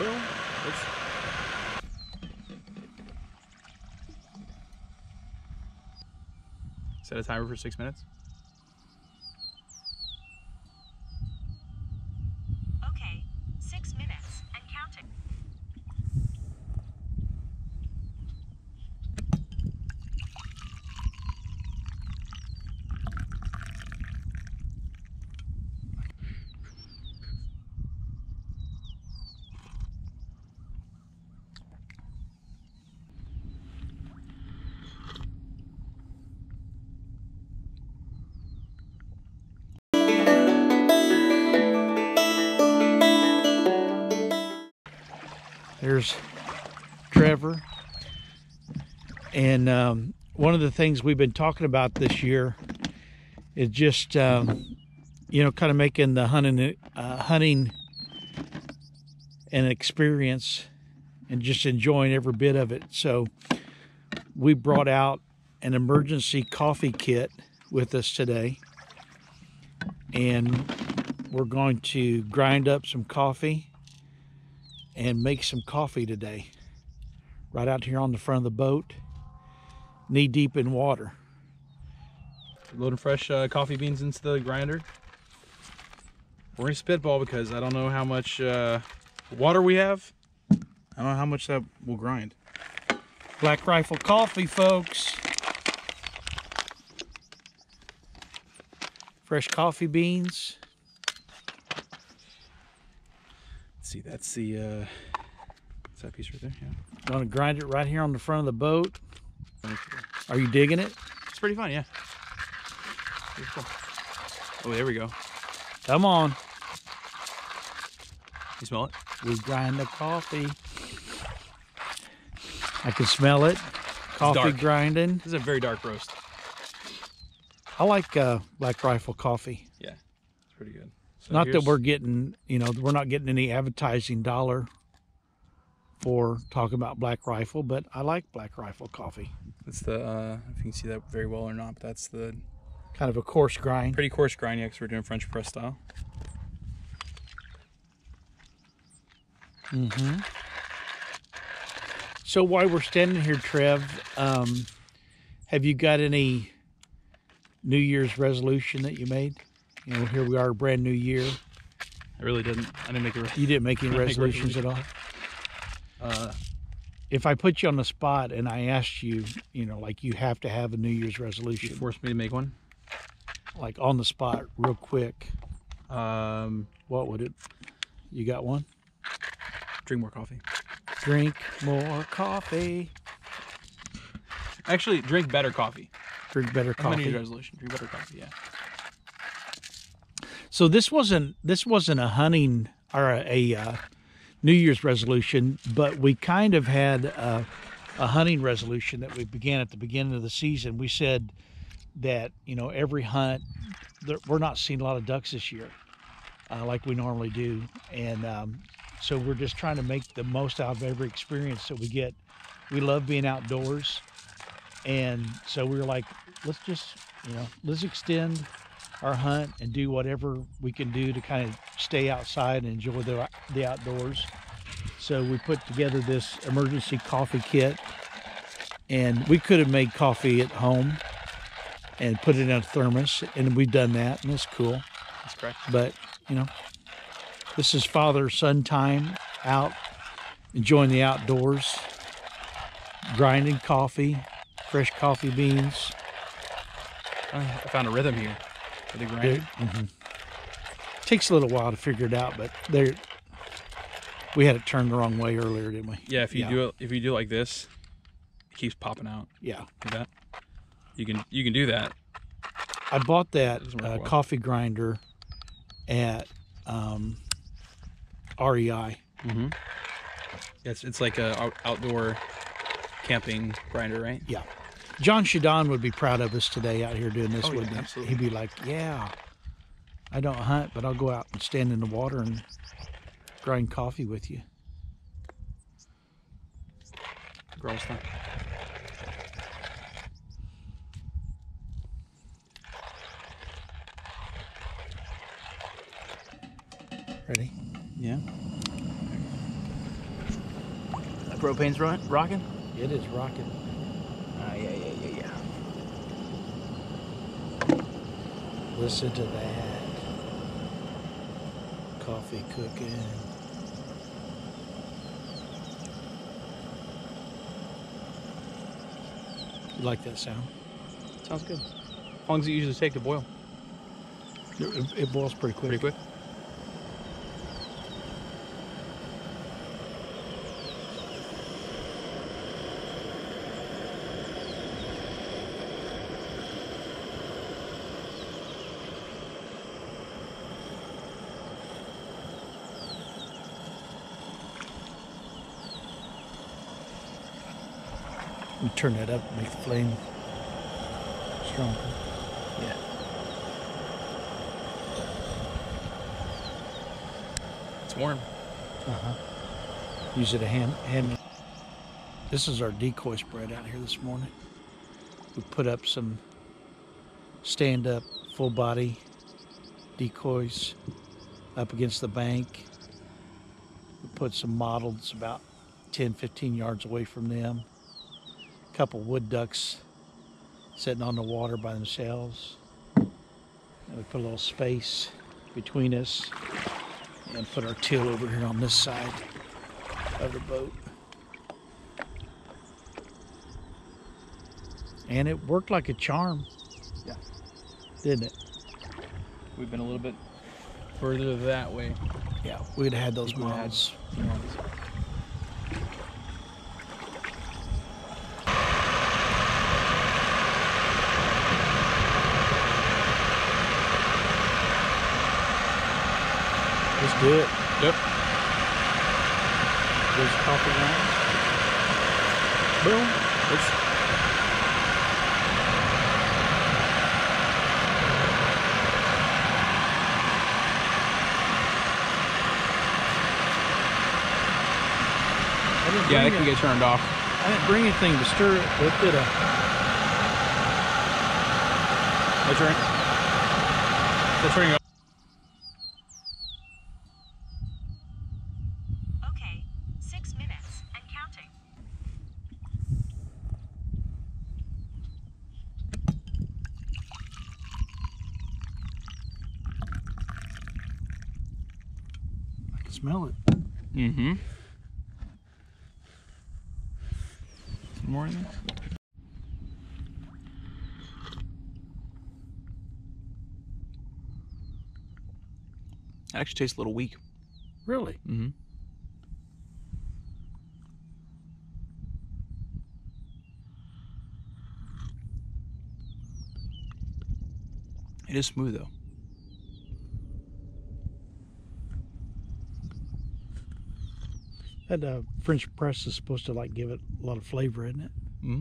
Boom. Let's Set a timer for six minutes. There's Trevor. And um, one of the things we've been talking about this year is just, um, you know, kind of making the hunting, uh, hunting an experience and just enjoying every bit of it. So we brought out an emergency coffee kit with us today. And we're going to grind up some coffee and make some coffee today. Right out here on the front of the boat, knee deep in water. Loading fresh uh, coffee beans into the grinder. We're gonna spitball because I don't know how much uh, water we have. I don't know how much that will grind. Black Rifle Coffee, folks. Fresh coffee beans. Let's see, that's the uh, is that piece right there? Yeah. Gonna grind it right here on the front of the boat. Are you digging it? It's pretty fun, yeah. Pretty cool. Oh, there we go. Come on. You smell it? We grind the coffee. I can smell it. Coffee grinding. This is a very dark roast. I like uh, Black Rifle coffee. Yeah, it's pretty good. So not that we're getting, you know, we're not getting any advertising dollar for talking about Black Rifle, but I like Black Rifle coffee. That's the uh, if you can see that very well or not, but that's the Kind of a coarse grind. pretty coarse grind, yeah, 'cause we're doing French press style. Mm-hmm. So while we're standing here, Trev, um, have you got any New Year's resolution that you made? You know, here we are, brand new year. I really didn't. I didn't make a. You didn't make any resolutions at all. Uh, If I put you on the spot and I asked you, you know, like you have to have a New Year's you resolution, forced me to make one. like on the spot, real quick, Um, what would it? You got one? drink more coffee. Drink more coffee. Actually, drink better coffee. Drink better my New coffee. Year's resolution. Drink better coffee. Yeah. So this wasn't this wasn't a hunting or a, a uh, New Year's resolution, but we kind of had a, a hunting resolution that we began at the beginning of the season. We said that you know every hunt there, we're not seeing a lot of ducks this year uh, like we normally do, and um, so we're just trying to make the most out of every experience that we get. We love being outdoors, and so we were like, let's just you know let's extend our hunt and do whatever we can do to kind of stay outside and enjoy the, the outdoors. So we put together this emergency coffee kit and we could have made coffee at home and put it in a thermos and we've done that and it's cool. That's correct. But, you know, this is father son time out enjoying the outdoors, grinding coffee, fresh coffee beans. I I found a rhythm here. For the grind. hmm Takes a little while to figure it out, but there we had it turned the wrong way earlier, didn't we? Yeah. If you Yeah. do it, if you do it like this, it keeps popping out. Yeah. Like that. You can you can do that. I bought that uh, well. coffee grinder at um, REI. Mm-hmm. It's it's like a out- outdoor camping grinder, right? John Shadon would be proud of us today out here doing this, Oh, wouldn't he? absolutely. He'd be like, "Yeah, I don't hunt, but I'll go out and stand in the water and grind coffee with you." Girls thing. Ready? Yeah. The propane's rocking? It is rocking. Ah, yeah, yeah, yeah, yeah. Listen to that. Coffee cooking. You like that sound? Sounds good. How long does it usually take to boil? It, it boils pretty quick. Pretty quick. We turn that up, make the flame stronger. Yeah. It's warm. Uh huh. Use it a hand hand. This is our decoy spread out here this morning. We put up some stand up full body decoys up against the bank. We put some mallards about 10, 15 yards away from them. Couple wood ducks sitting on the water by themselves. And we put a little space between us and put our teal over here on this side of the boat. And it worked like a charm. Yeah. Didn't it? We've been a little bit further that way. Yeah, we'd have had those had- mallards. Let's do it. Yep. There's coffee grounds. Boom. Let's, yeah, it can get turned off. I didn't bring anything to stir it with, did I? That's right. That's turning off. Okay, six minutes and counting. I can smell it. Mm-hmm. Some more in there? It actually tastes a little weak. Really? Mm-hmm. It is smooth though. That uh, French press is supposed to like give it a lot of flavor, isn't it? Mm-hmm.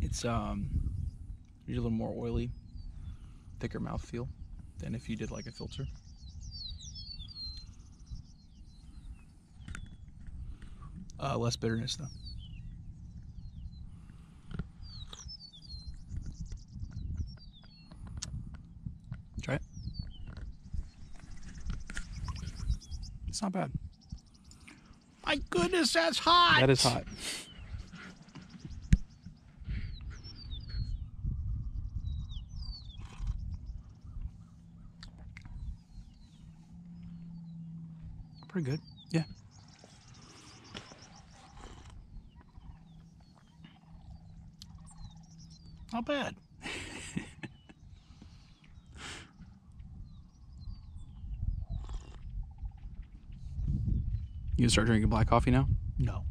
It's um usually a little more oily, thicker mouthfeel than if you did like a filter. Uh, less bitterness though. It's not bad. My goodness, that's hot. That is hot. Pretty good. Yeah. Not bad. You start drinking black coffee now? No.